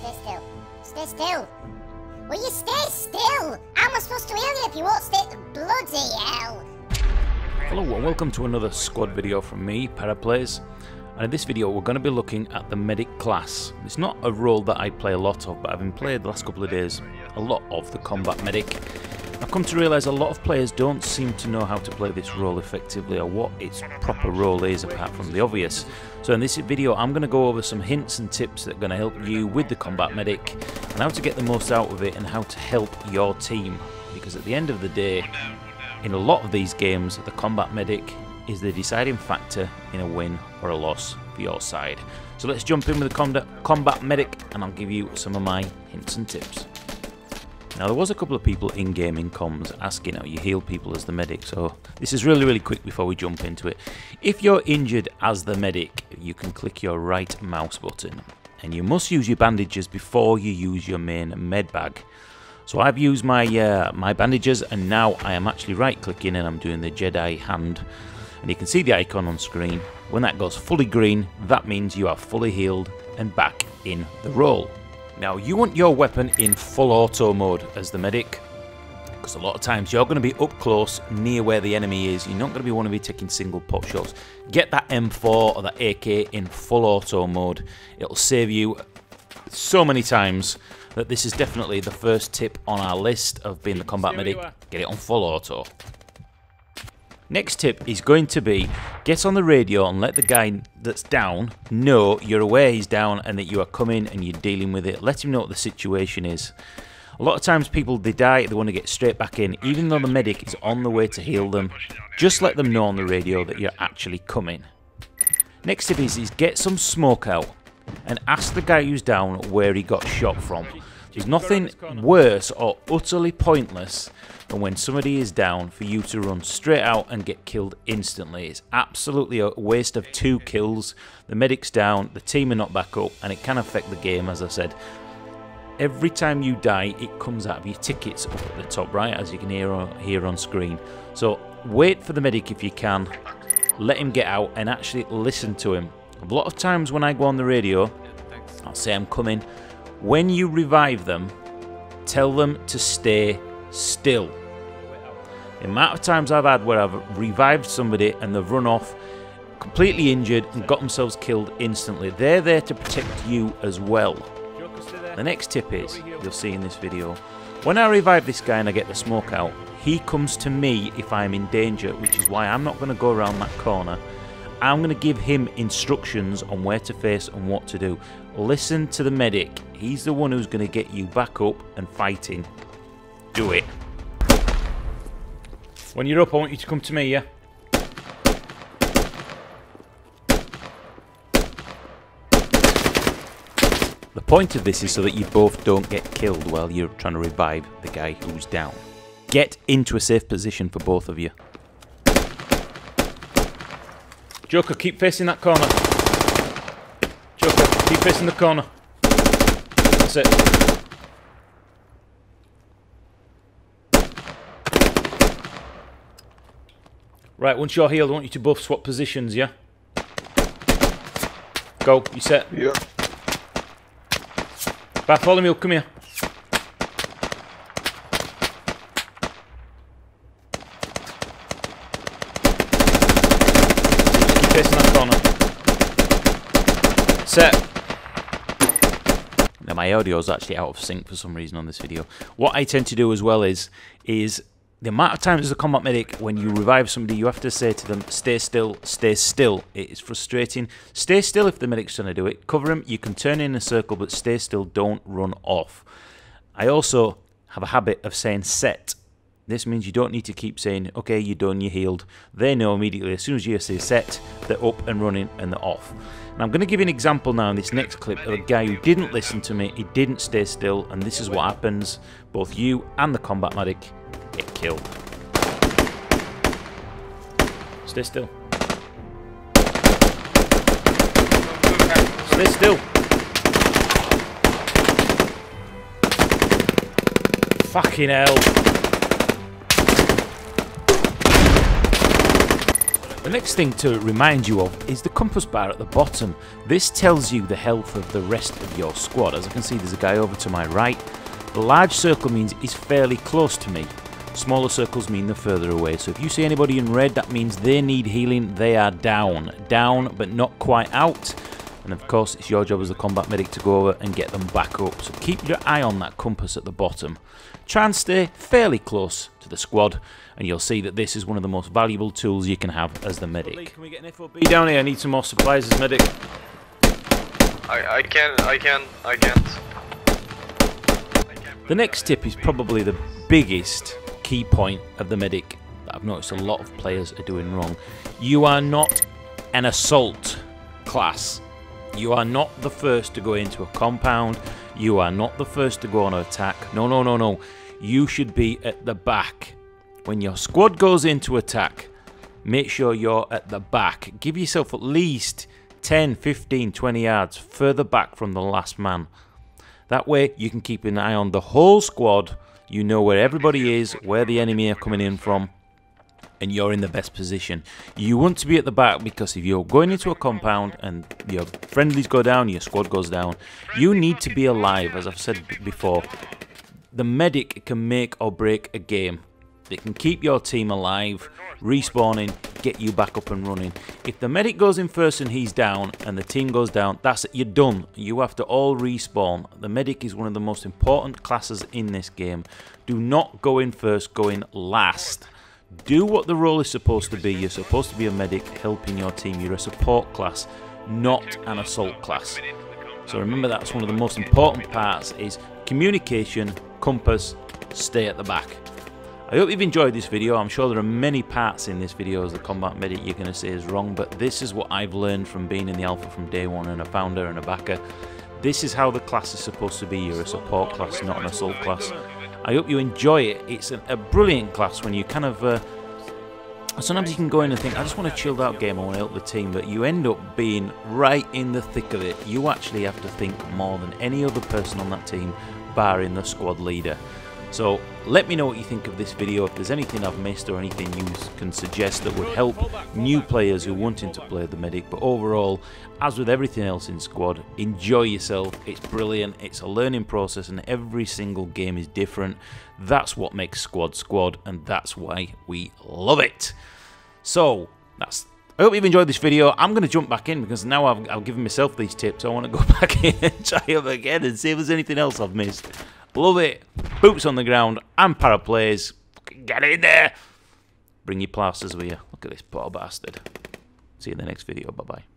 stay still. Stay still. Will you stay still? How am I supposed to heal you if you won't stay... Bloody hell. Hello and welcome to another squad video from me, Paraplays. And in this video we're going to be looking at the medic class. It's not a role that I play a lot of, but I've been playing the last couple of days a lot of the combat medic. I've come to realise a lot of players don't seem to know how to play this role effectively or what its proper role is apart from the obvious. So in this video I'm going to go over some hints and tips that are going to help you with the combat medic and how to get the most out of it and how to help your team. Because at the end of the day, in a lot of these games, the combat medic is the deciding factor in a win or a loss for your side. So let's jump in with the combat medic and I'll give you some of my hints and tips. Now there was a couple of people in gaming comms asking how you heal people as the medic, so this is really really quick before we jump into it. If you're injured as the medic, you can click your right mouse button and you must use your bandages before you use your main med bag. So I've used my uh, my bandages and now I am actually right clicking and I'm doing the Jedi hand and you can see the icon on screen. When that goes fully green, that means you are fully healed and back in the role. Now, you want your weapon in full auto mode as the medic, because a lot of times you're going to be up close near where the enemy is. You're not going to be want to be taking single pot shots. Get that M4 or that AK in full auto mode. It'll save you so many times that this is definitely the first tip on our list of being the combat medic. Get it on full auto. Next tip is going to be get on the radio and let the guy that's down know you're aware he's down and that you are coming and you're dealing with it. Let him know what the situation is. A lot of times people, they die, they want to get straight back in, even though the medic is on the way to heal them. Just let them know on the radio that you're actually coming. Next tip is, is get some smoke out and ask the guy who's down where he got shot from. There's nothing worse or utterly pointless than when somebody is down for you to run straight out and get killed instantly. It's absolutely a waste of two kills. The medic's down, the team are not back up, and it can affect the game, as I said. Every time you die, it comes out of your tickets up at the top right, as you can hear on, hear on screen. So wait for the medic if you can. Let him get out and actually listen to him. A lot of times when I go on the radio, I'll say I'm coming when you revive them, tell them to stay still. The amount of times I've had where I've revived somebody and they've run off completely injured and got themselves killed instantly. They're there to protect you as well. The next tip is, you'll see in this video, when I revive this guy and I get the smoke out, he comes to me if I'm in danger, which is why I'm not going to go around that corner. I'm going to give him instructions on where to face and what to do. Listen to the medic. He's the one who's going to get you back up and fighting. Do it. When you're up, I want you to come to me, yeah? The point of this is so that you both don't get killed while you're trying to revive the guy who's down. Get into a safe position for both of you. Joker, keep facing that corner. Joker, keep facing the corner. That's it. Right, once you're healed, I want you to both swap positions, yeah? Go, you set? Yeah. Bartholomew, come here. Facing that corner. Set. Now my audio is actually out of sync for some reason on this video. What I tend to do as well is, is the amount of times as a combat medic, when you revive somebody, you have to say to them, stay still, stay still. It is frustrating. Stay still if the medic's trying to do it. Cover him, you can turn in a circle, but stay still, don't run off. I also have a habit of saying set this means you don't need to keep saying, okay, you're done, you're healed. They know immediately, as soon as you say set, they're up and running and they're off. And I'm going to give you an example now in this next clip of a guy who didn't listen to me, he didn't stay still, and this is what happens. Both you and the combat medic get killed. Stay still. Stay still. Fucking hell. The next thing to remind you of is the compass bar at the bottom. This tells you the health of the rest of your squad. As I can see there's a guy over to my right. The large circle means he's fairly close to me. Smaller circles mean they're further away. So if you see anybody in red, that means they need healing. They are down. Down, but not quite out. And of course, it's your job as the combat medic to go over and get them back up. So keep your eye on that compass at the bottom. Try and stay fairly close to the squad, and you'll see that this is one of the most valuable tools you can have as the medic. Can we get an FOB down here? I need some more supplies as medic. I, I can, I can, I can't. The next tip is probably the biggest key point of the medic that I've noticed a lot of players are doing wrong. You are not an assault class. You are not the first to go into a compound. You are not the first to go on an attack. No, no, no, no. You should be at the back. When your squad goes into attack, make sure you're at the back. Give yourself at least 10, 15, 20 yards further back from the last man. That way you can keep an eye on the whole squad you know where everybody is, where the enemy are coming in from, and you're in the best position. You want to be at the back because if you're going into a compound and your friendlies go down, your squad goes down, you need to be alive, as I've said before. The medic can make or break a game. They can keep your team alive, respawning, get you back up and running. If the medic goes in first and he's down, and the team goes down, that's it, you're done. You have to all respawn. The medic is one of the most important classes in this game. Do not go in first, go in last. Do what the role is supposed to be. You're supposed to be a medic helping your team. You're a support class, not an assault class. So remember that's one of the most important parts is communication, compass, stay at the back. I hope you've enjoyed this video. I'm sure there are many parts in this video as the combat medic you're going to say is wrong, but this is what I've learned from being in the alpha from day one and a founder and a backer. This is how the class is supposed to be. You're a support class, not an assault class. I hope you enjoy it. It's a, brilliant class when you kind of... Uh, sometimes you can go in and think, I just want a chilled out game, I want to help the team, but you end up being right in the thick of it. You actually have to think more than any other person on that team, barring the squad leader. So let me know what you think of this video, if there's anything I've missed or anything you can suggest that would help new players who wanting to play the Medic. But overall, as with everything else in Squad, enjoy yourself. It's brilliant, it's a learning process and every single game is different. That's what makes Squad Squad and that's why we love it. So, that's I hope you've enjoyed this video. I'm going to jump back in because now I've, I've given myself these tips. I want to go back in and try them again and see if there's anything else I've missed. Love it. Boots on the ground and paraplays. Get in there. Bring your plasters with you. Look at this poor bastard. See you in the next video. Bye-bye.